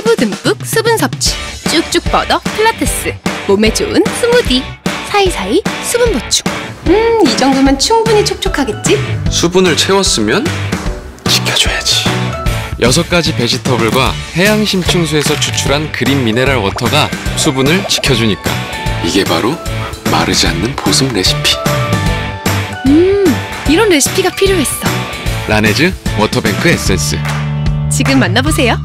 피부 듬뿍 수분 섭취 쭉쭉 뻗어 필라테스 몸에 좋은 스무디 사이사이 수분 보충 음 이 정도면 충분히 촉촉하겠지? 수분을 채웠으면 지켜줘야지. 여섯 가지 vegetable과 해양 심층수에서 추출한 green mineral water가 수분을 지켜주니까 이게 바로 마르지 않는 보습 레시피. 음 이런 레시피가 필요했어 라네즈 워터뱅크 에센스 지금 만나보세요